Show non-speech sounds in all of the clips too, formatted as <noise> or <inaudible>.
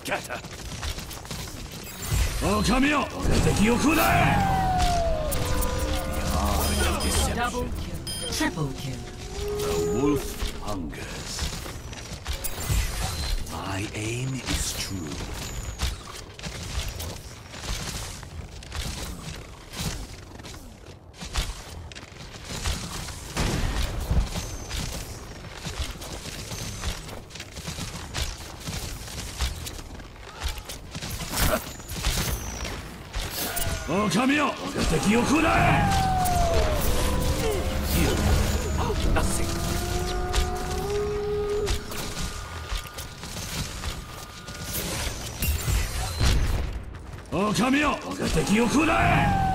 Scatter. 狼よ敵を食うな Double kill. Triple kill. The wolf hungers. My aim is true. おかみよ敵をこらえよ敵をこらえ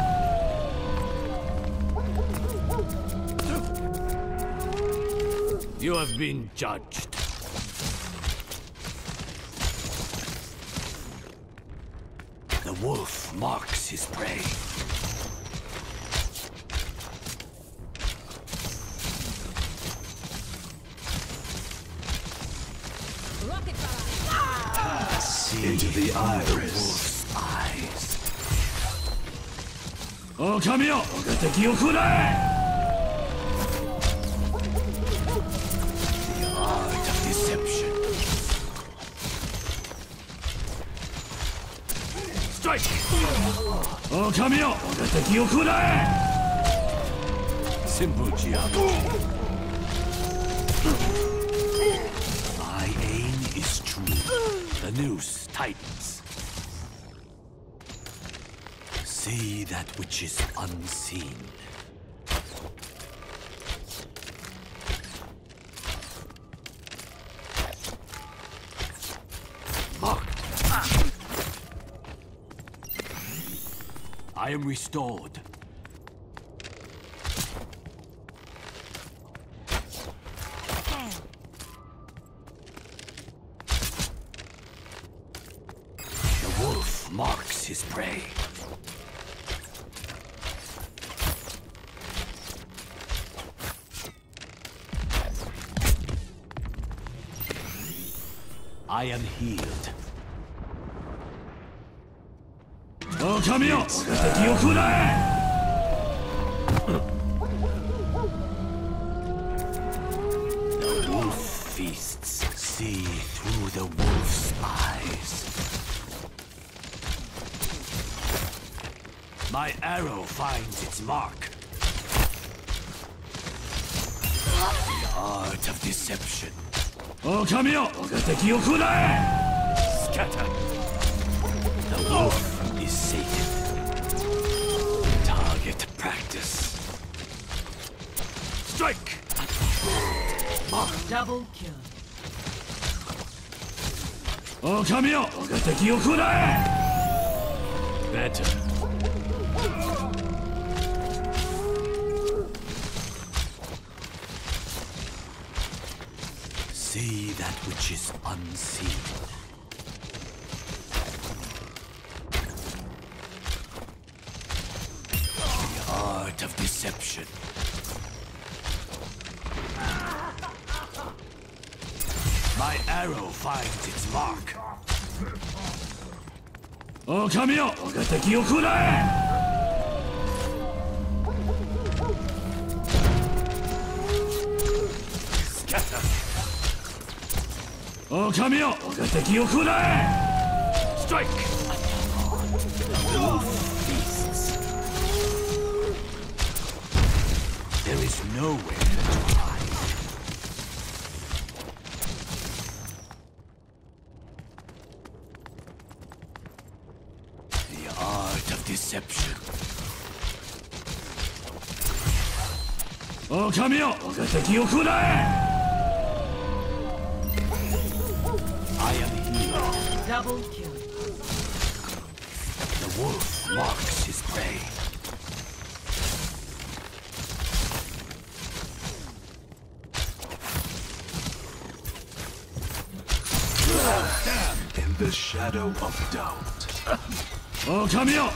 You have been judged. wolf marks his prey. See into the iris. Eyes. 狼よ敵を食うな Strike! 狼よ敵を食うな Simple geometry. My aim is true. The noose tightens. See that which is unseen. I am restored. The wolf marks his prey. I am healed. 狼よ敵を食うな The wolf feasts. See through the wolf's eyes. My arrow finds its mark. The art of deception. 狼よ敵を食うな Scatter. The wolf is sated. Target practice. Strike! Double kill. 狼よ敵を食うな Better. See that which is unseen. art of deception. My arrow finds its mark. Oh, come here! Ogateki Okurae! Strike! nowhere to hide. The art of deception. Oh, come here! I am here. Double kill. The wolf marks his prey. The shadow of doubt. <laughs> oh 狼よ